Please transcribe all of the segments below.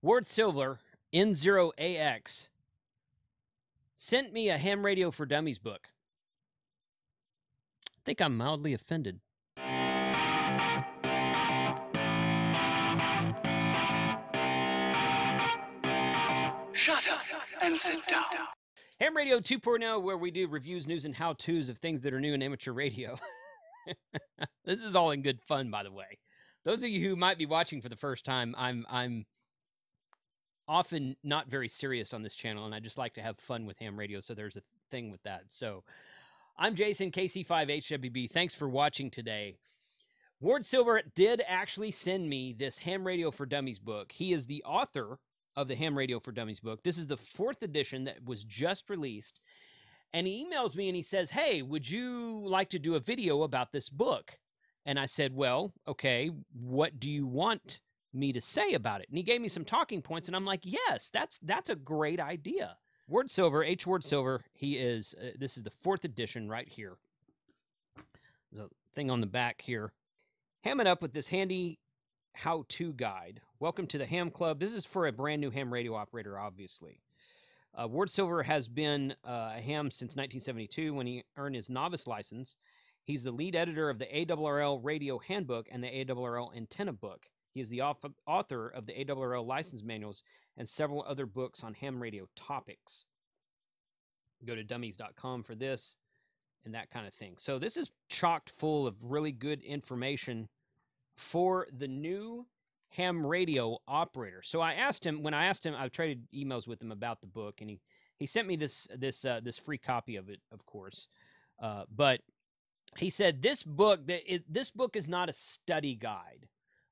Ward Silver, N0AX, sent me a ham radio for dummies book. I think I'm mildly offended. Shut up and sit down. Ham Radio 2.0, where we do reviews, news, and how to's of things that are new in amateur radio. this is all in good fun, by the way. Those of you who might be watching for the first time, I'm I'm often not very serious on this channel, and I just like to have fun with ham radio. So there's a thing with that. So I'm Jason KC5HWB. Thanks for watching today. Ward Silver did actually send me this Ham Radio for Dummies book. He is the author of the Ham Radio for Dummies book. This is the fourth edition that was just released. And he emails me and he says, Hey, would you like to do a video about this book? And I said, Well, okay, what do you want me to say about it? And he gave me some talking points, and I'm like, Yes, that's that's a great idea. Ward Silver, H. Ward Silver, he is, uh, this is the fourth edition right here. There's a thing on the back here. Ham it up with this handy how to guide. Welcome to the Ham Club. This is for a brand new ham radio operator, obviously. Uh, Ward Silver has been uh, a ham since 1972 when he earned his novice license. He's the lead editor of the ARRL Radio Handbook and the ARRL Antenna Book. He is the author- of the ARRL license manuals and several other books on ham radio topics. Go to dummies.com for this and that kind of thing. So, this is chocked full of really good information for the new ham radio operator. So I asked him when I asked him, I've traded emails with him about the book, and he he sent me this this uh, this free copy of it, of course. Uh, but he said this book that it, this book is not a study guide.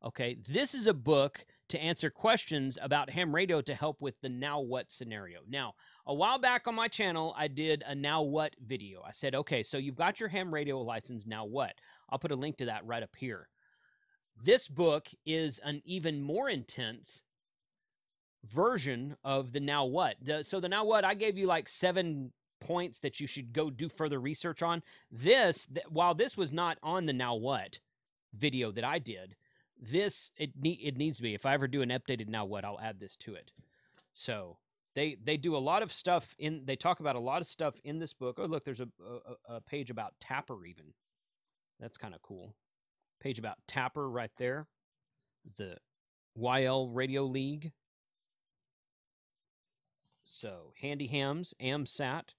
Okay, this is a book to answer questions about ham radio to help with the now what scenario. Now, a while back on my channel, I did a now what video. I said, okay, so you've got your ham radio license, now what? I'll put a link to that right up here. This book is an even more intense version of the now what. The, so the now what I gave you like seven points that you should go do further research on. This th- while this was not on the now what video that I did, this it ne- it needs to be. If I ever do an updated now what, I'll add this to it. So they they do a lot of stuff in they talk about a lot of stuff in this book. Oh look, there's a a, a page about TAPR even. That's kind of cool page about TAPR right there. The YL Radio League. So, Handy Hams, AMSAT,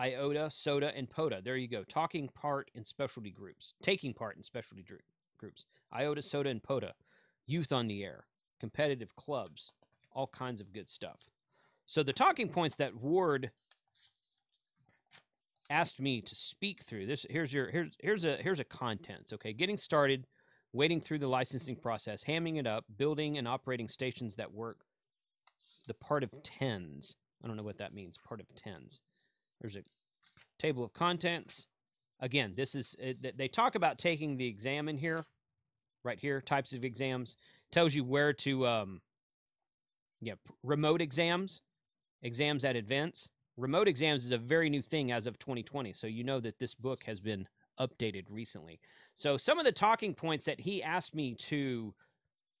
IOTA, SOTA, and POTA. There you go. Talking part in specialty groups. Taking part in specialty groups. IOTA, SOTA, and POTA. Youth on the air. Competitive clubs. All kinds of good stuff. So, the talking points that Ward asked me to speak through this here's your here's here's a here's a contents okay getting started waiting through the licensing process hamming it up building and operating stations that work the part of tens i don't know what that means part of tens there's a table of contents again this is they talk about taking the exam in here right here types of exams tells you where to um yeah remote exams exams at events. remote exams is a very new thing as of 2020. So you know that this book has been updated recently. So some of the talking points that he asked me to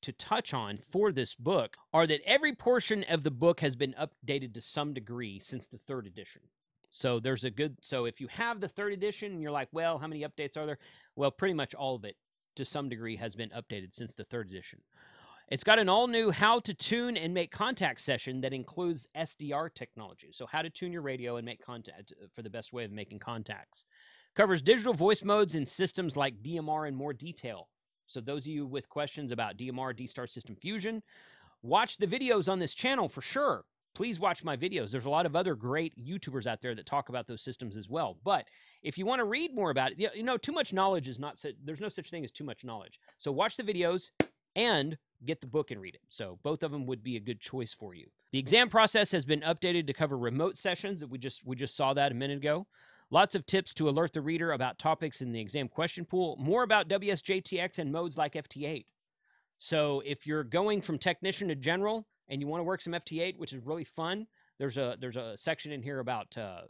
to touch on for this book are that every portion of the book has been updated to some degree since the third edition. So there's a good so if you have the third edition and you're like, well, how many updates are there? Well, pretty much all of it to some degree has been updated since the third edition. It's got an all new how to tune and make contact session that includes SDR technology. So, how to tune your radio and make contact uh, for the best way of making contacts. Covers digital voice modes and systems like DMR in more detail. So, those of you with questions about DMR, D Star System Fusion, watch the videos on this channel for sure. Please watch my videos. There's a lot of other great YouTubers out there that talk about those systems as well. But if you want to read more about it, you know, too much knowledge is not, there's no such thing as too much knowledge. So, watch the videos and get the book and read it. So both of them would be a good choice for you. The exam process has been updated to cover remote sessions that we just we just saw that a minute ago. Lots of tips to alert the reader about topics in the exam question pool, more about WSJTX and modes like FT8. So if you're going from technician to general and you want to work some FT8, which is really fun, there's a there's a section in here about uh,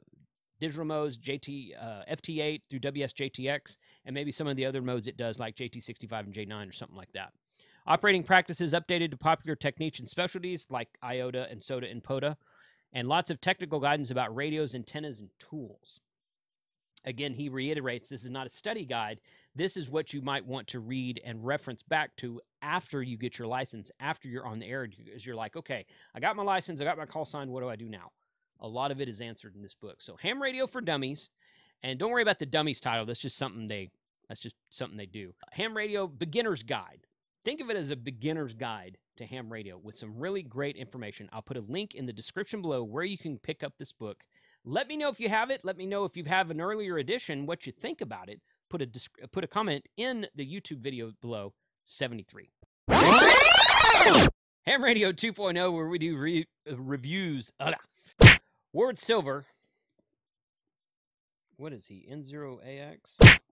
digital modes, JT uh, FT8 through WSJTX, and maybe some of the other modes it does like JT65 and J9 or something like that. Operating practices updated to popular techniques and specialties like IOTA and SOTA and POTA, and lots of technical guidance about radios, antennas, and tools. Again, he reiterates this is not a study guide. This is what you might want to read and reference back to after you get your license, after you're on the air, because you're like, okay, I got my license, I got my call sign. What do I do now? A lot of it is answered in this book. So, ham radio for dummies, and don't worry about the dummies title. That's just something they that's just something they do. Ham radio beginner's guide. Think of it as a beginner's guide to ham radio with some really great information. I'll put a link in the description below where you can pick up this book. Let me know if you have it. Let me know if you have an earlier edition, what you think about it. Put a put a comment in the YouTube video below. 73. Ham Radio 2.0, where we do re- uh, reviews. Ward Silver. What is he? N0AX?